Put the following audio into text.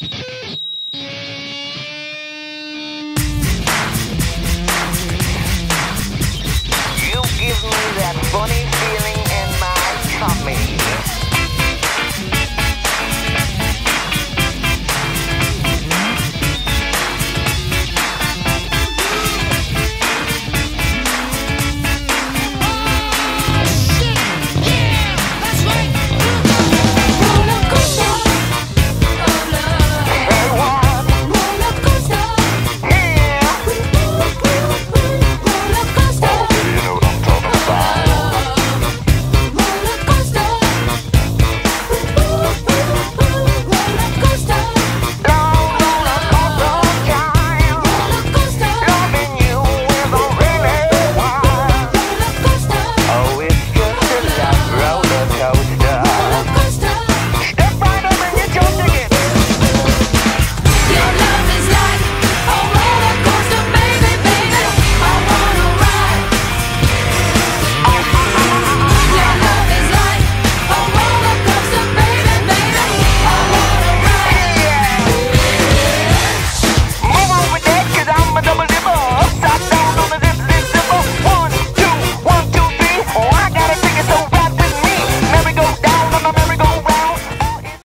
Bye.